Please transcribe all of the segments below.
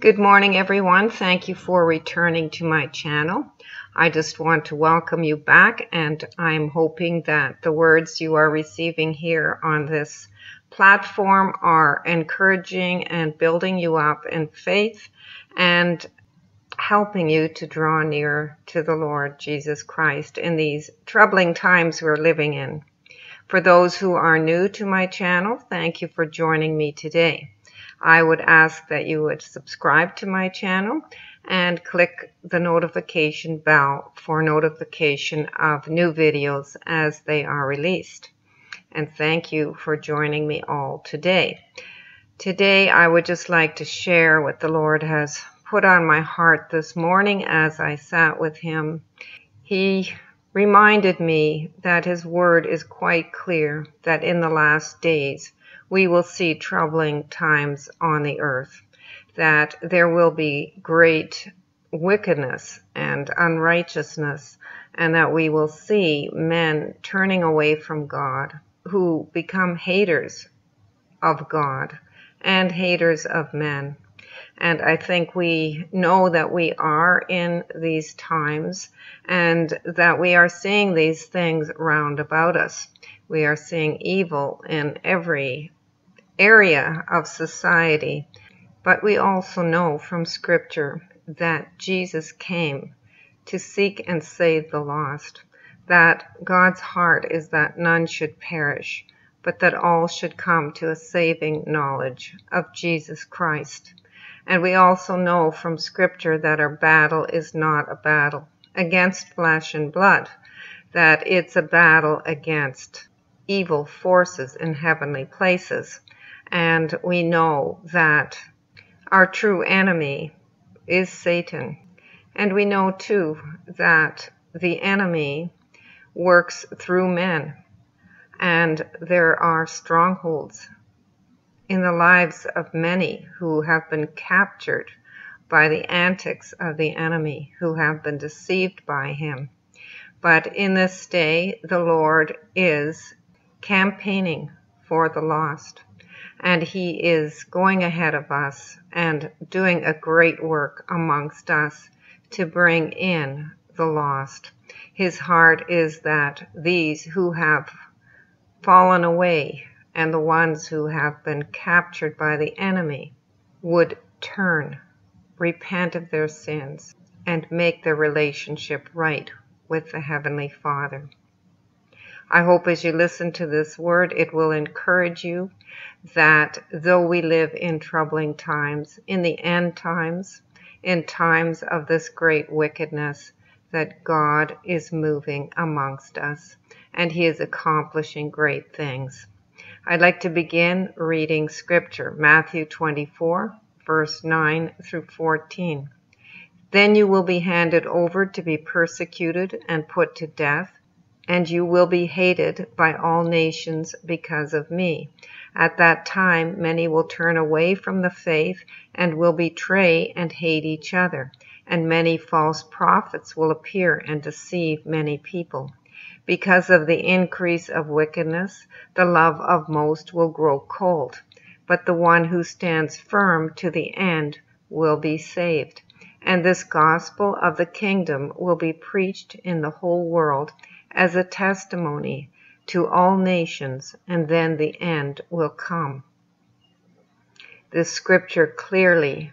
Good morning, everyone. Thank you for returning to my channel. I just want to welcome you back, and I'm hoping that the words you are receiving here on this platform are encouraging and building you up in faith and helping you to draw near to the Lord Jesus Christ in these troubling times we're living in. For those who are new to my channel, thank you for joining me today. I would ask that you would subscribe to my channel and click the notification bell for notification of new videos as they are released. And thank you for joining me all today. Today I would just like to share what the Lord has put on my heart this morning as I sat with him. He reminded me that his word is quite clear that in the last days we will see troubling times on the earth, that there will be great wickedness and unrighteousness, and that we will see men turning away from God who become haters of God and haters of men. And I think we know that we are in these times and that we are seeing these things round about us. We are seeing evil in every area of society. But we also know from Scripture that Jesus came to seek and save the lost, that God's heart is that none should perish, but that all should come to a saving knowledge of Jesus Christ. And we also know from Scripture that our battle is not a battle against flesh and blood, that it's a battle against evil forces in heavenly places. And we know that our true enemy is Satan. And we know too that the enemy works through men. And there are strongholds in the lives of many who have been captured by the antics of the enemy, who have been deceived by him. But in this day, the Lord is campaigning for the lost and he is going ahead of us and doing a great work amongst us to bring in the lost. His heart is that these who have fallen away and the ones who have been captured by the enemy would turn, repent of their sins, and make their relationship right with the Heavenly Father. I hope as you listen to this word, it will encourage you that though we live in troubling times, in the end times, in times of this great wickedness, that God is moving amongst us and He is accomplishing great things. I'd like to begin reading scripture, Matthew 24, verse 9 through 14. Then you will be handed over to be persecuted and put to death, and you will be hated by all nations because of me. At that time, many will turn away from the faith and will betray and hate each other, and many false prophets will appear and deceive many people. Because of the increase of wickedness, the love of most will grow cold, but the one who stands firm to the end will be saved. And this gospel of the kingdom will be preached in the whole world as a testimony to all nations, and then the end will come. This scripture clearly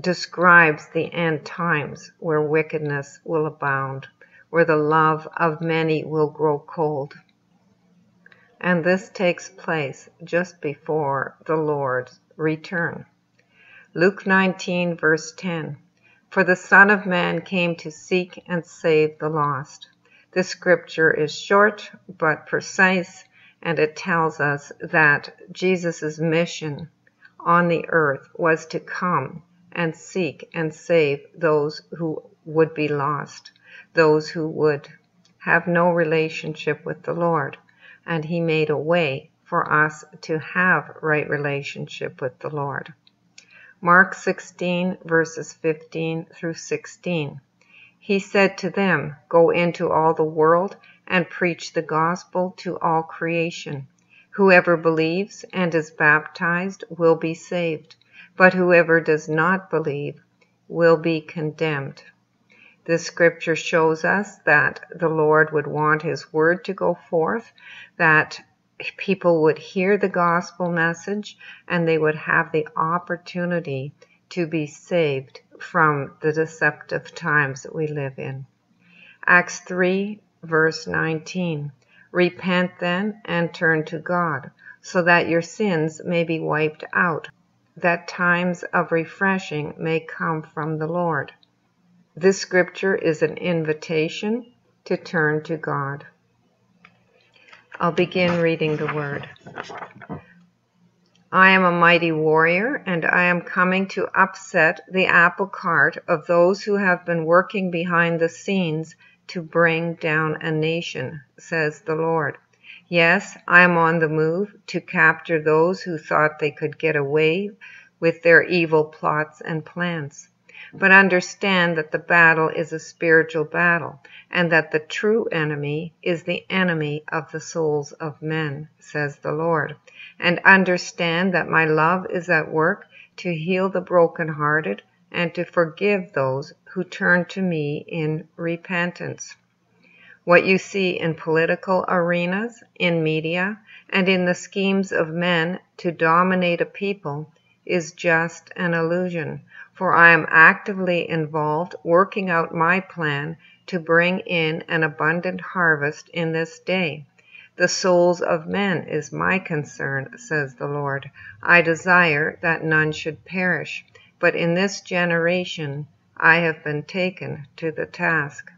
describes the end times where wickedness will abound, where the love of many will grow cold. And this takes place just before the Lord's return. Luke 19, verse 10 For the Son of Man came to seek and save the lost. This scripture is short but precise, and it tells us that Jesus' mission on the earth was to come and seek and save those who would be lost, those who would have no relationship with the Lord. And he made a way for us to have right relationship with the Lord. Mark 16 verses 15 through 16. He said to them, Go into all the world and preach the gospel to all creation. Whoever believes and is baptized will be saved, but whoever does not believe will be condemned. This scripture shows us that the Lord would want his word to go forth, that people would hear the gospel message, and they would have the opportunity to be saved from the deceptive times that we live in. Acts 3, verse 19. Repent then and turn to God, so that your sins may be wiped out, that times of refreshing may come from the Lord. This scripture is an invitation to turn to God. I'll begin reading the word. I am a mighty warrior, and I am coming to upset the apple cart of those who have been working behind the scenes to bring down a nation, says the Lord. Yes, I am on the move to capture those who thought they could get away with their evil plots and plans. But understand that the battle is a spiritual battle, and that the true enemy is the enemy of the souls of men, says the Lord. And understand that my love is at work to heal the brokenhearted and to forgive those who turn to me in repentance. What you see in political arenas, in media, and in the schemes of men to dominate a people is just an illusion, for I am actively involved working out my plan to bring in an abundant harvest in this day. The souls of men is my concern, says the Lord. I desire that none should perish, but in this generation I have been taken to the task.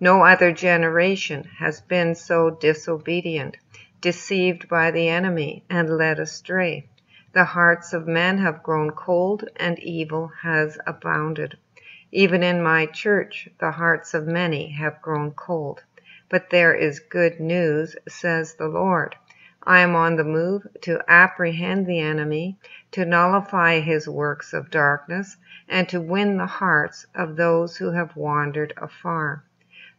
No other generation has been so disobedient, deceived by the enemy, and led astray. The hearts of men have grown cold, and evil has abounded. Even in my church the hearts of many have grown cold. But there is good news, says the Lord. I am on the move to apprehend the enemy, to nullify his works of darkness, and to win the hearts of those who have wandered afar.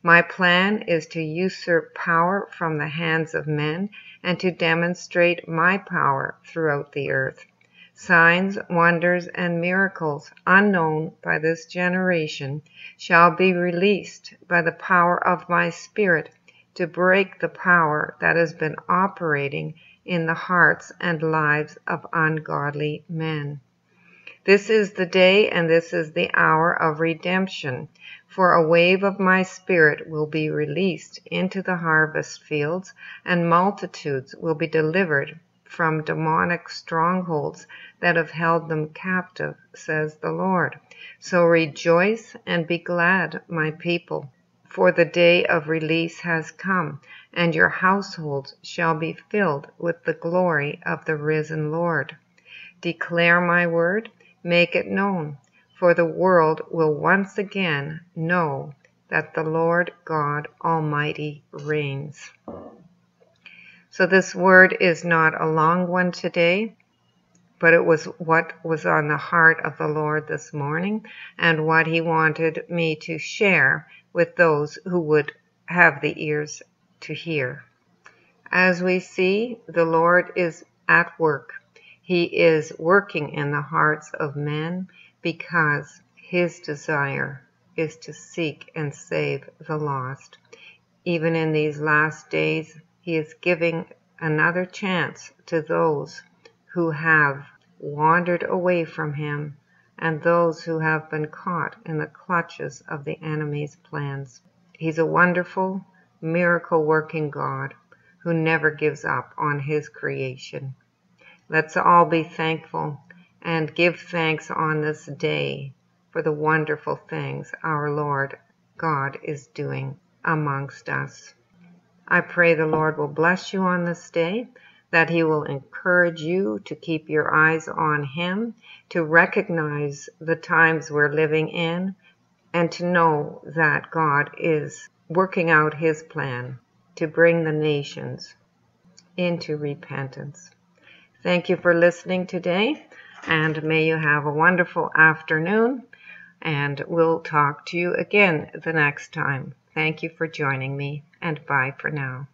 My plan is to usurp power from the hands of men and to demonstrate my power throughout the earth. Signs, wonders, and miracles unknown by this generation shall be released by the power of my Spirit to break the power that has been operating in the hearts and lives of ungodly men. This is the day and this is the hour of redemption, for a wave of my Spirit will be released into the harvest fields, and multitudes will be delivered from demonic strongholds that have held them captive, says the Lord. So rejoice and be glad, my people, for the day of release has come, and your households shall be filled with the glory of the risen Lord. Declare my word, make it known for the world will once again know that the Lord God Almighty reigns. So this word is not a long one today, but it was what was on the heart of the Lord this morning and what he wanted me to share with those who would have the ears to hear. As we see, the Lord is at work. He is working in the hearts of men because his desire is to seek and save the lost. Even in these last days, he is giving another chance to those who have wandered away from him and those who have been caught in the clutches of the enemy's plans. He's a wonderful, miracle working God who never gives up on his creation. Let's all be thankful and give thanks on this day for the wonderful things our Lord God is doing amongst us. I pray the Lord will bless you on this day, that He will encourage you to keep your eyes on Him, to recognize the times we're living in, and to know that God is working out His plan to bring the nations into repentance. Thank you for listening today and may you have a wonderful afternoon. And we'll talk to you again the next time. Thank you for joining me, and bye for now.